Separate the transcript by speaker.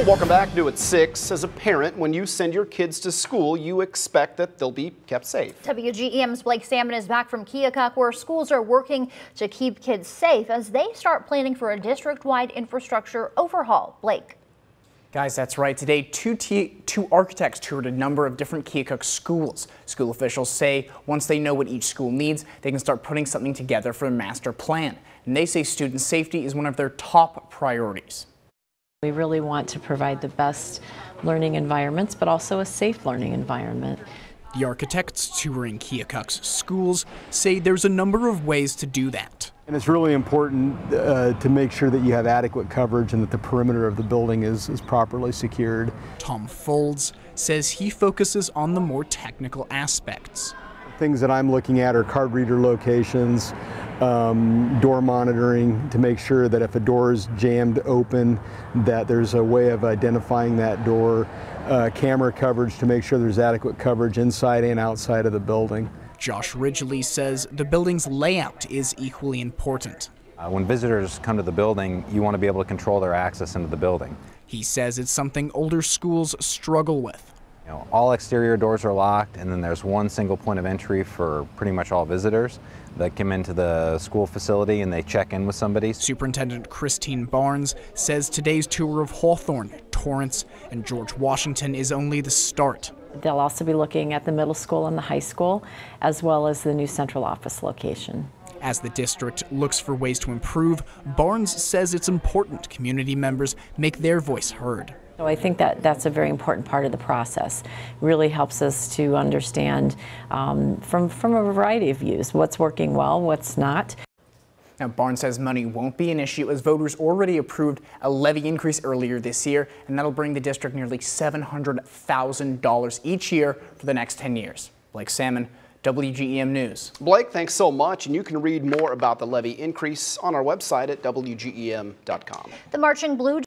Speaker 1: Well, welcome back. New at 6. As a parent, when you send your kids to school, you expect that they'll be kept safe.
Speaker 2: WGEM's Blake Salmon is back from Keokuk, where schools are working to keep kids safe as they start planning for a district-wide infrastructure overhaul. Blake.
Speaker 3: Guys, that's right. Today, two, two architects toured a number of different Keokuk schools. School officials say once they know what each school needs, they can start putting something together for a master plan. And they say student safety is one of their top priorities.
Speaker 4: We really want to provide the best learning environments, but also a safe learning environment.
Speaker 3: The architects touring Keokuk's schools say there's a number of ways to do that.
Speaker 5: And it's really important uh, to make sure that you have adequate coverage and that the perimeter of the building is, is properly secured.
Speaker 3: Tom Folds says he focuses on the more technical aspects.
Speaker 5: Things that I'm looking at are card reader locations, um, door monitoring to make sure that if a door is jammed open, that there's a way of identifying that door, uh, camera coverage to make sure there's adequate coverage inside and outside of the building.
Speaker 3: Josh Ridgely says the building's layout is equally important.
Speaker 6: Uh, when visitors come to the building, you want to be able to control their access into the building.
Speaker 3: He says it's something older schools struggle with.
Speaker 6: You know, all exterior doors are locked, and then there's one single point of entry for pretty much all visitors that come into the school facility and they check in with somebody.
Speaker 3: Superintendent Christine Barnes says today's tour of Hawthorne, Torrence, and George Washington is only the start.
Speaker 4: They'll also be looking at the middle school and the high school, as well as the new central office location.
Speaker 3: As the district looks for ways to improve, Barnes says it's important community members make their voice heard.
Speaker 4: So I think that that's a very important part of the process. Really helps us to understand um, from, from a variety of views what's working well, what's not.
Speaker 3: Now, Barnes says money won't be an issue as voters already approved a levy increase earlier this year, and that'll bring the district nearly $700,000 each year for the next 10 years. Blake Salmon, WGEM News.
Speaker 1: Blake, thanks so much. And you can read more about the levy increase on our website at WGEM.com.
Speaker 2: The Marching Blue